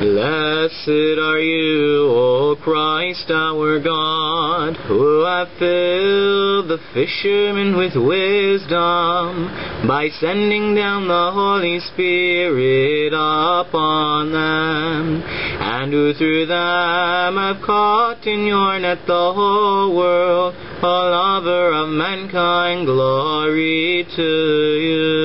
Blessed are you, O Christ our God, who have filled the fishermen with wisdom by sending down the Holy Spirit upon them, and who through them have caught in your net the whole world, A lover of mankind, glory to you.